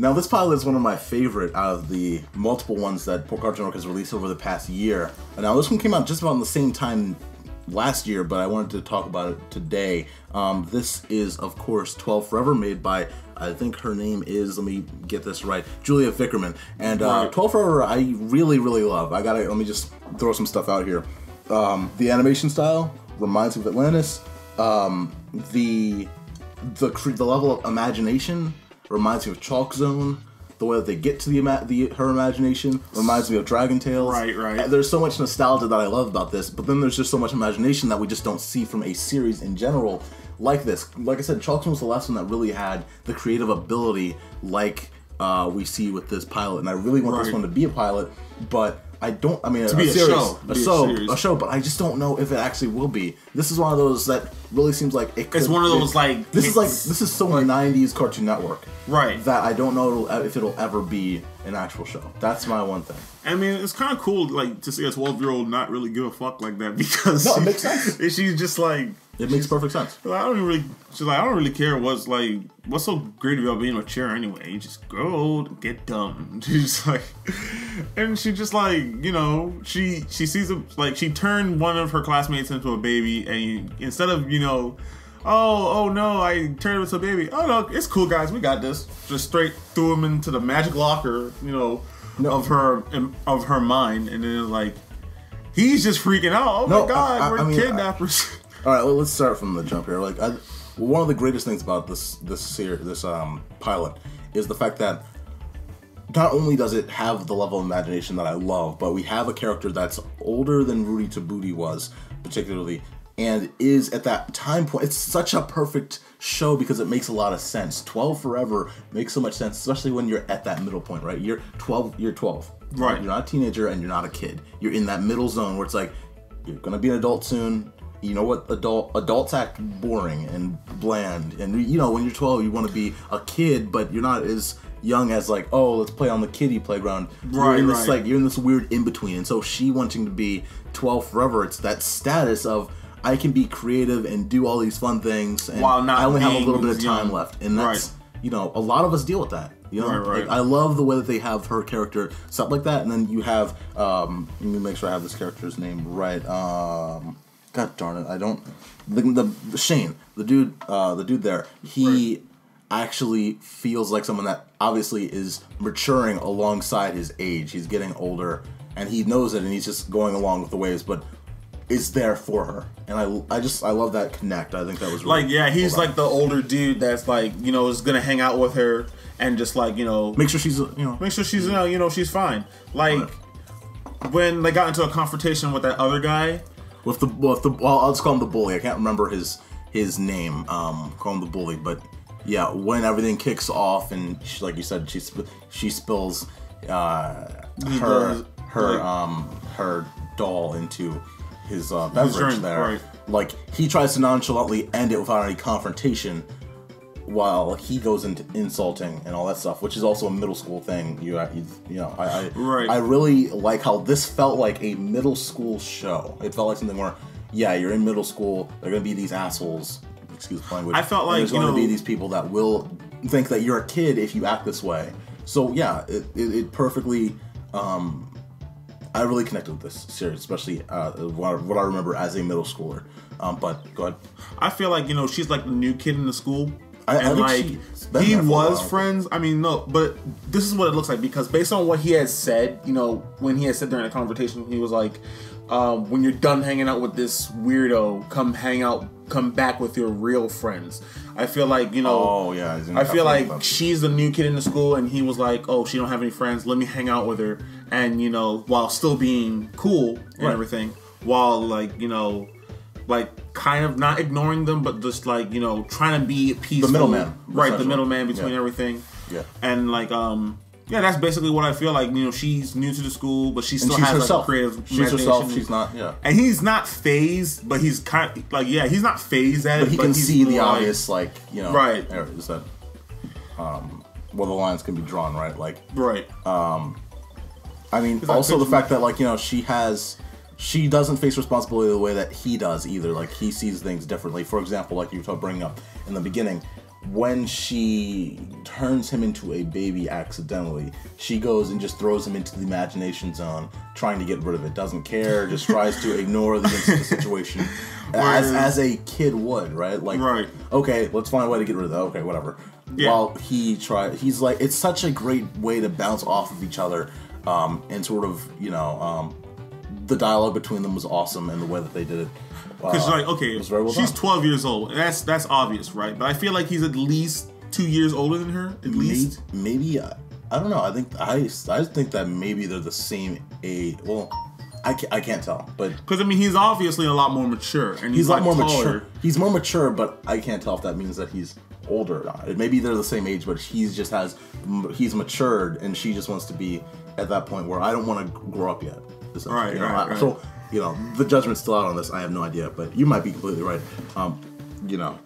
Now, this pilot is one of my favorite out of the multiple ones that Cartoon Network has released over the past year. And now, this one came out just about in the same time last year, but I wanted to talk about it today. Um, this is, of course, 12 Forever, made by, I think her name is, let me get this right, Julia Vickerman. And uh, 12 Forever, I really, really love. I gotta, let me just throw some stuff out here. Um, the animation style reminds me of Atlantis. Um, the the the level of imagination reminds me of Chalk Zone. The way that they get to the, ima- the her imagination reminds me of Dragon Tales. Right, right. And There's so much nostalgia that I love about this, but then there's just so much imagination that we just don't see from a series in general like this. Like I said, Chalk Zone was the last one that really had the creative ability like uh, we see with this pilot, and I really want this one to be a pilot, but. I don't. I mean, be a series, show. a Be a show, series. a show, but I just don't know if it actually will be. This is one of those that really seems like it. Could, It's one of those, it- like, this is like this is so like, '90s Cartoon Network, Right. That I don't know if it'll ever be an actual show. That's my one thing. I mean, it's kind of cool, like to see a twelve year old not really give a fuck like that because No, it she- makes sense. She's just like, It makes perfect sense. I don't really. She's like, I don't really care what's like, what's so great about being a chair anyway. You just grow old, get dumb. She's like, and she just like, you know, she she sees a like she turned one of her classmates into a baby, and you, instead of you know. Oh, oh no! I turned him into a baby. Oh no, it's cool, guys. We got this. Just straight threw him into the magic locker, you know, No. of her of her mind, and then like he's just freaking out. Oh No, my god, I- I- we're I mean, kidnappers. All right, well, let's start from the jump here. Like, I, one of the greatest things about this this series, this um pilot, is the fact that not only does it have the level of imagination that I love, but we have a character that's older than Rudy Tabootie was, particularly, and is at that time point. It's such a perfect show because it makes a lot of sense. Twelve Forever makes so much sense, especially when you're at that middle point, right? You're twelve. You're twelve. Right. You're not a teenager and you're not a kid. You're in that middle zone where it's like you're gonna be an adult soon. You know what adult adults act boring and bland, and you know when you're 12 you want to be a kid, but you're not as young as like oh let's play on the kiddie playground. right you're in this right. like you're in this weird in between, and so she wanting to be 12 forever, it's that status of I can be creative and do all these fun things, and While not I only have a little bit of time young. left, and that's Right. you know a lot of us deal with that. You know, Right, right. Like, I love the way that they have her character set like that, and then you have um, let me make sure I have this character's name right. Um, God darn it, I don't. The, the, the Shane, the dude, uh, the dude there, he actually feels like someone that obviously is maturing alongside his age. He's getting older, and he knows it, and he's just going along with the waves, but is there for her. And I, I just, I love that connect. I think that was really Like, yeah, he's cool like the older dude that's like, you know, is gonna hang out with her and just like, you know, make sure she's, you know, make sure she's, you know, you know, she's fine. Like when they got into a confrontation with that other guy, with the with the well, I'll just call him the bully. I can't remember his his name. Um, call him the bully. But yeah, when everything kicks off and she, like you said, she sp- she spills uh, her her like- um her doll into his uh, beverage drink, there. right. Like he tries to nonchalantly end it without any confrontation. While he goes into insulting and all that stuff, which is also a middle school thing, you you, you know, I I, Right. I really like how this felt like a middle school show. It felt like something where, yeah, you're in middle school. They're gonna be these assholes. Excuse the language. I felt like, there's gonna be these people that will think that you're a kid if you act this way. So yeah, it, it, it perfectly. Um, I really connected with this series, especially uh, what, I, what I remember as a middle schooler. Um, but go ahead. I feel like, you know, she's like the new kid in the school. I- I and think like he there for a was friends. I mean, no, but this is what it looks like because based on what he has said, you know, when he had said during the conversation, he was like, um, "When you're done hanging out with this weirdo, come hang out, come back with your real friends." I feel like you know. Oh yeah, he's I feel like she's the new kid in the school, and he was like, "Oh, she don't have any friends. Let me hang out with her." And you know, while still being cool and Right. everything, while like you know, like kind of not ignoring them, but just like you know, trying to be peaceful. The middleman, right? The middleman between Yeah. everything. Yeah. And like, um, yeah, that's basically what I feel like. You know, she's new to the school, but she still she's has herself. like a creative. she's herself. She's not. Yeah. And he's not fazed, but he's kind of like yeah, he's not fazed at it. but it. he can he's see the like- obvious, like you know, Right. areas that um, where the lines can be drawn, right? Like, Right. Um, I mean, also the fact that like you know she has, she doesn't face responsibility the way that he does either. Like he sees things differently. For example, like you were bringing up in the beginning, when she turns him into a baby accidentally, she goes and just throws him into the imagination zone, trying to get rid of it. Doesn't care, just tries to ignore the, the situation as, as a kid would, right? Like, Right. okay, let's find a way to get rid of that. Okay, whatever. Yeah. While he try, he's like, it's such a great way to bounce off of each other, um, and sort of, you know, um, the dialogue between them was awesome, and the way that they did it. Because uh, like, okay, was very well she's done. 12 years old. That's that's obvious, right? But I feel like he's at least two years older than her. At least. Maybe, maybe I, I don't know. I think I I think that maybe they're the same age. Well, I can't, I can't tell, but Because I mean, he's obviously a lot more mature, and he's, he's a lot like, more taller. mature. He's more mature, but I can't tell if that means that he's older or not. Maybe they're the same age, but he's just has he's matured, and she just wants to be at that point where I don't want to grow up yet. Essentially, Right, you know? right, I- right. So you know, the judgment's still out on this. I have no idea, but you might be completely right. Um, you know,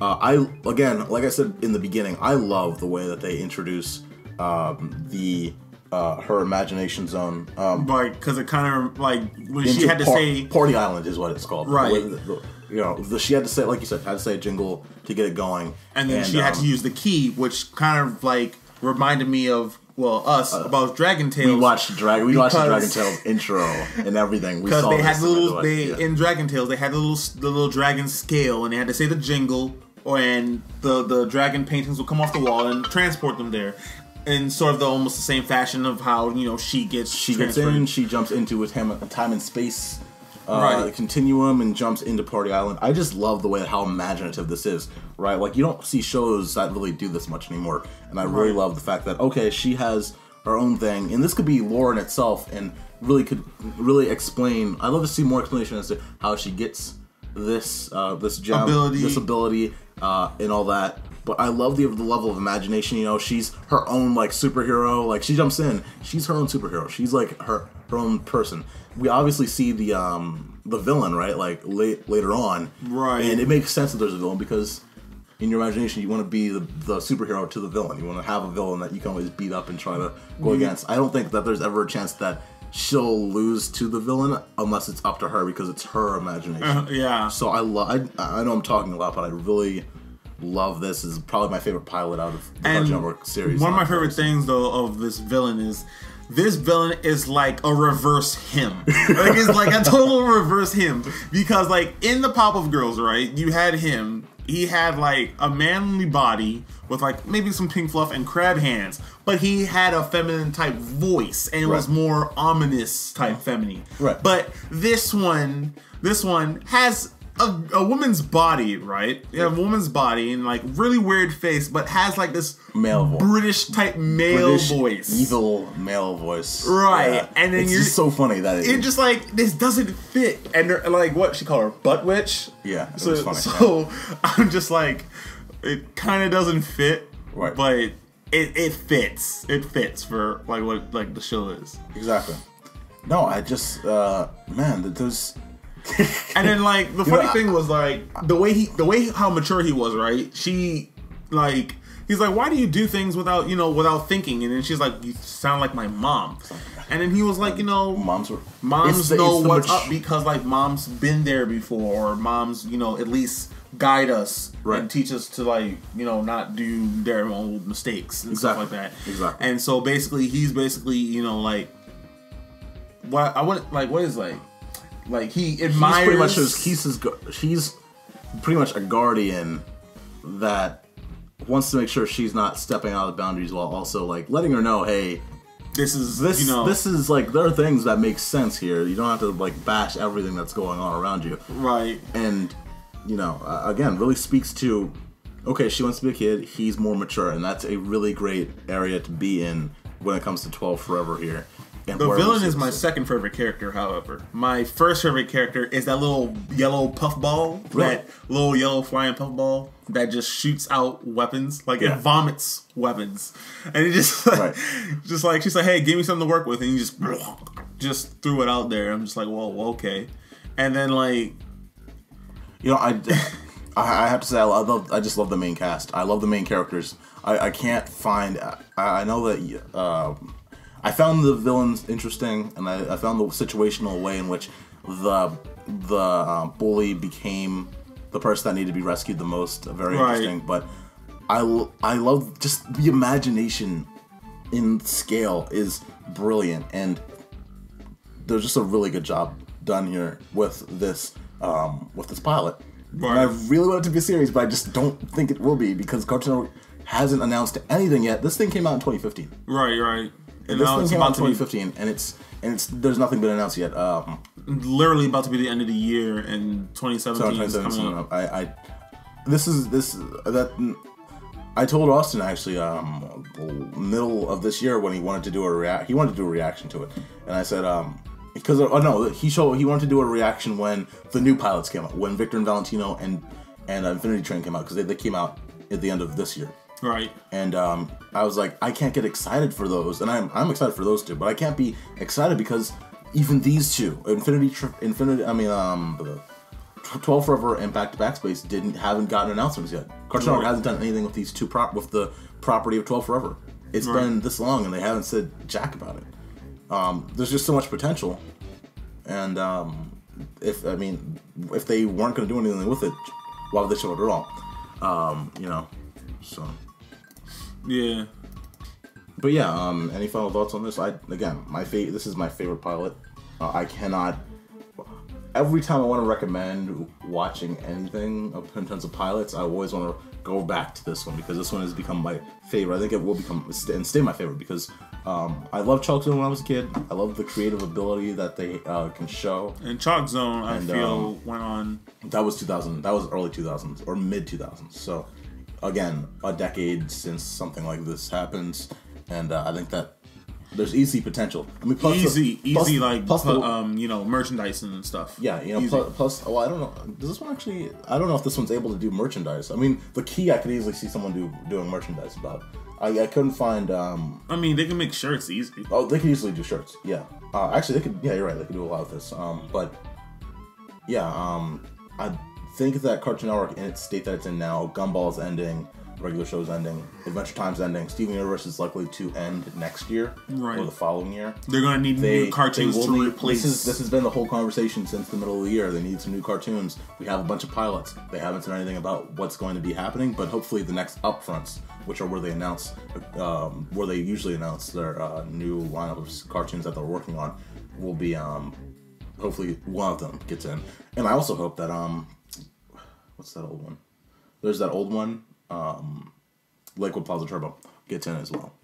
uh, I again, like I said in the beginning, I love the way that they introduce um, the uh, her imagination zone. Um, Like, because it kind of like when she had to Par- say, Party Island is what it's called. Right. The the- you know, the, she had to say, like you said, had to say a jingle to get it going, and then she had to um, use the key, which kind of like reminded me of well us about Dragon Tales. Uh, We watched Dragon. We watched the Dragon Tales intro and everything. Because they had the little they yeah. in Dragon Tales they had the little the little dragon scale and they had to say the jingle and the the dragon paintings would come off the wall and transport them there in sort of the almost the same fashion of how you know she gets she gets in. She jumps into a time, a time and space uh, Right. continuum and jumps into Party Island. I just love the way how imaginative this is. Right, like you don't see shows that really do this much anymore, and I really Right. love the fact that okay, she has her own thing, and this could be lore in itself, and really could really explain. I love to see more explanation as to how she gets this uh, this gem, Ability. this ability, uh, and all that. But I love the the level of imagination. You know, she's her own like superhero. Like she jumps in, she's her own superhero. She's like her her own person. We obviously see the um the villain right like late later on, Right. And it makes sense that there's a villain because in your imagination you want to be the, the superhero to the villain. You want to have a villain that you can always beat up and try to go against. I don't think that there's ever a chance that she'll lose to the villain unless it's up to her because it's her imagination. Uh, yeah So I love. I, I know I'm talking a lot, but I really love this. This is probably my favorite pilot out of the and Cartoon Network series. one of my favorite things though of this villain is this villain is like a reverse him. like it's like a total reverse him because like in the Powerpuff Girls, right? You had him. He had like a manly body with like maybe some pink fluff and crab hands, but he had a feminine type voice and it was more ominous type feminine. Right. But this one, this one has a, a woman's body, right? You have a woman's body and like really weird face, but has like this Male voice. British type male British voice. evil male voice. Right, and then it's you're- just so funny that it, It just like this doesn't fit, and they're, like what she call her butt witch. Yeah, it so was funny, so I'm just like, it kind of doesn't fit, Right. But it it fits. It fits for like what like the show is. exactly. No, I just uh man, th- there's And then like the funny thing was like the way he the way how mature he was, right? She like he's like, Why do you do things without you know, without thinking? And then she's like, You sound like my mom. And then he was like, you know, moms were moms the- know what's up because like mom's been there before or moms, you know, at least guide us Right. and teach us to like, you know, not do their own mistakes and Exactly. stuff like that. Exactly. And so basically he's basically, you know, like what I want like what is like like he He's admires pretty much his, he's his, he's pretty much a guardian that wants to make sure she's not stepping out of the boundaries while also like letting her know, hey, this is this you know this is like there are things that make sense here. You don't have to like bash everything that's going on around you. right. and you know uh, again really speaks to okay she wants to be a kid he's more mature and that's a really great area to be in when it comes to 12 forever here The villain is my second favorite character, however. My first favorite character is that little yellow puffball, Really? that little yellow flying puffball that just shoots out weapons, like Yeah. it vomits weapons, and it just like, Right. just like she's like, "Hey, give me something to work with," and you just just threw it out there. I'm just like, "Whoa, okay," and then like you know i I I have to say, I love. I just love the main cast. I love the main characters. I, I can't find. I, I know that. Uh, I found the villains interesting, and I, I found the situational way in which the the uh, bully became the person that needed to be rescued the most very Right. interesting. But I I love just the imagination in scale is brilliant, and there's just a really good job done here with this um, with this pilot. And I really want it to be a series, but I just don't think it will be because Cartoon Network hasn't announced anything yet. This thing came out in 2015. Right, right. And This now it's came out in about to be 2015, and it's and it's there's nothing been announced yet. Um, literally about to be the end of the year, and 2017 is 2017 coming up. I, I this is this that I told Austin actually um middle of this year when he wanted to do a react he wanted to do a reaction to it and I said um because oh no he showed he wanted to do a reaction when the new pilots came out when Victor and Valentino and and Infinity Train came out because they, they came out at the end of this year Right. and um, I was like, I can't get excited for those, and I'm I'm excited for those two, but I can't be excited because even these two, Infinity, Tr- Infinity, I mean, um, Twelve Forever and Back to Backspace didn't haven't gotten announcements yet. Cartoon Network Right. hasn't done anything with these two prop with the property of Twelve Forever. It's Right. been this long, and they haven't said jack about it. Um, there's just so much potential, and um, if I mean, if they weren't going to do anything with it, why would they show it at all? Um, you know, so. Yeah. But yeah, um, any final thoughts on this? I again, my favorite. This is my favorite pilot. Uh, I cannot. Every time I want to recommend watching anything of- in terms of pilots, I always want to go back to this one because this one has become my favorite. I think it will become and stay my favorite because um, I loved Chalk Zone when I was a kid. I love the creative ability that they uh, can show. And Chalk Zone, I feel, um, went on. That was 2000. That was early 2000s or mid 2000s. So again, a decade since something like this happens, and uh, I think that there's easy potential. I mean, plus the- Easy, plus- easy, like, plus the- um, you know, merchandise and stuff. yeah, you know, plus, plus. Oh, I don't know. Does this one actually? I don't know if this one's able to do merchandise. I mean, the key I could easily see someone do doing merchandise about. I, I couldn't find. um I mean, they can make shirts easy. Oh, they could easily do shirts. Yeah. Uh, actually, they could. Yeah, you're right. They could do a lot of this. Um, but yeah, um, I think that Cartoon Network, in its state that it's in now, Gumball's ending, regular show's ending, Adventure Time's ending, Steven Universe is likely to end next year Right. or the following year. They're gonna need They, new cartoons to need- replace. This, is, this has been the whole conversation since the middle of the year. They need some new cartoons. We have a bunch of pilots. They haven't said anything about what's going to be happening, but hopefully the next upfronts, which are where they announce, um, where they usually announce their uh, new lineup of cartoons that they're working on, will be um, hopefully one of them gets in. And I also hope that um, what's that old one? There's that old one, um, Lakewood Plaza Turbo gets in as well.